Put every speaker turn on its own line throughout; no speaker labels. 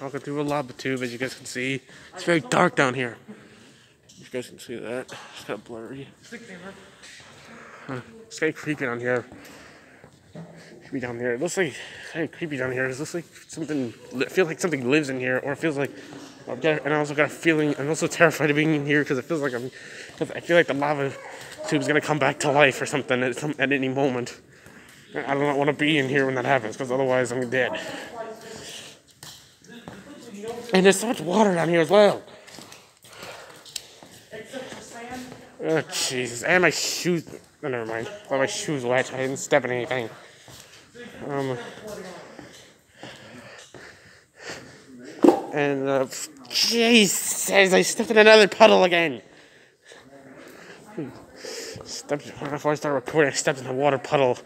Walking through a lava tube, as you guys can see. It's very dark down here. You guys can see that. It's kind of blurry. Huh. It's kind of creepy down here. Creepy down here. It looks like kind of creepy down here. It looks like something. I feel like something lives in here, or it feels like. And I also got a feeling. I'm also terrified of being in here because it feels like I'm. I feel like the lava tube is gonna come back to life or something at, some, at any moment. I don't want to be in here when that happens because otherwise I'm dead. And there's so much water down here as well. Oh, Jesus. And my shoes. Oh, never mind. Well, my shoes wet. I didn't step in anything. Um. And, uh, Jesus, I stepped in another puddle again. Stepped, before I started recording, I stepped in a water puddle.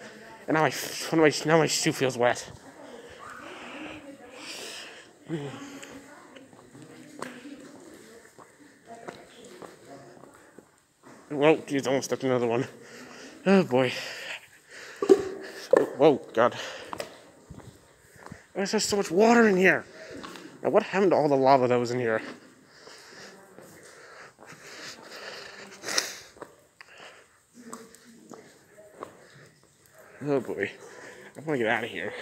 And now my, now my shoe feels wet. Well, geez, almost stepped another one. Oh boy. Whoa, God. There's just so much water in here. Now, what happened to all the lava that was in here? Oh boy. I want to get out of here.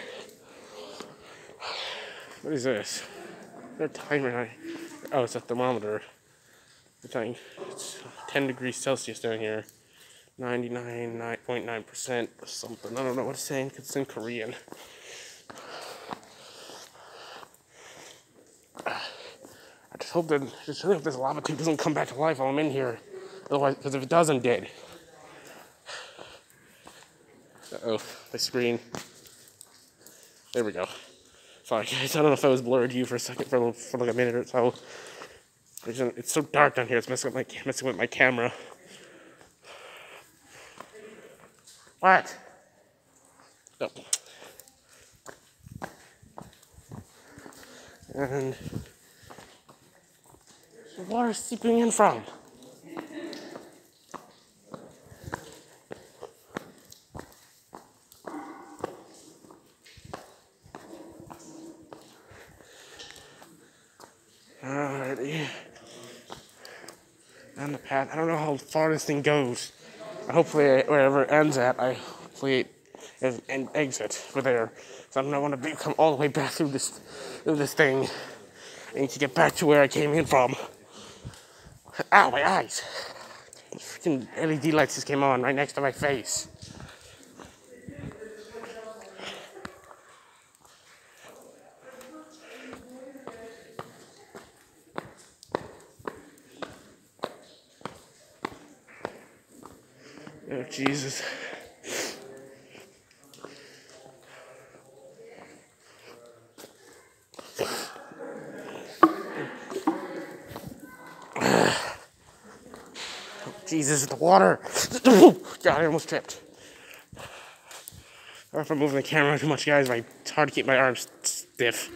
What is this? Their timer. Oh, it's a thermometer. The thing. It's 10 degrees Celsius down here. 99.9% or something. I don't know what it's saying because it's in Korean. I just hope that just hope this lava tube doesn't come back to life while I'm in here. Otherwise, because if it does, I'm dead. Oh, my screen. There we go. Sorry guys, I don't know if I was blurred you for a second, for, for like a minute or so. It's so dark down here, it's messing with my, messing with my camera. What? Oh. And the water's seeping in from. Alrighty. And the path. I don't know how far this thing goes. Hopefully, wherever it ends at, I hopefully it an exit for there. So I don't want to come all the way back through this through this thing. I need to get back to where I came in from. Ow, my eyes! Freaking LED lights just came on right next to my face. Oh, Jesus. Oh, Jesus, the water. God, I almost tripped. Or if I'm moving the camera too much, guys, it's hard to keep my arms stiff.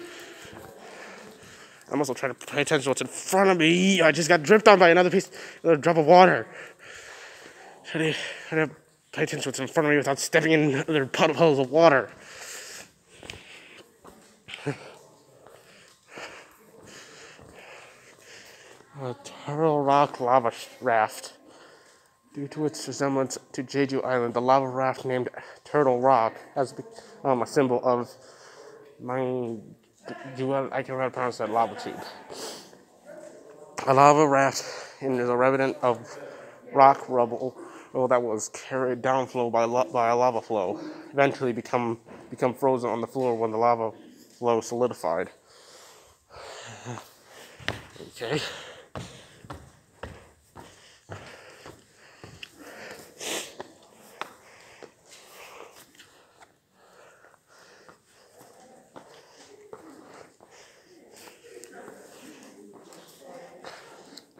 I'm also trying to pay attention to what's in front of me. I just got dripped on by another piece, another drop of water. Try to, try to pay attention to what's in front of me without stepping in other puddles of water. A Turtle Rock lava raft. Due to its resemblance to Jeju Island, the lava raft named Turtle Rock has become a symbol of mine. I cannot pronounce that lava tube. A lava raft is a remnant of rock rubble well, that was carried downflow by, by a lava flow, eventually become, become frozen on the floor when the lava flow solidified. okay.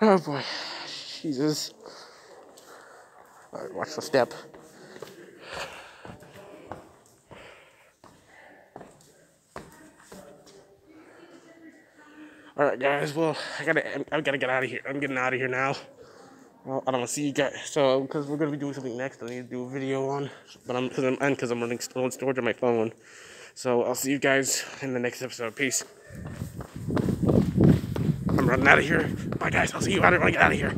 Oh boy, Jesus. Alright, watch the step. Alright guys, well, I gotta, I gotta get out of here. I'm getting out of here now. Well, I don't want to see you guys. So, because we're gonna be doing something next, I need to do a video on. But I'm, because I'm, and because I'm running storage on my phone. So I'll see you guys in the next episode. Peace. I'm running out of here. Bye, guys. I'll see you out when I get out of here.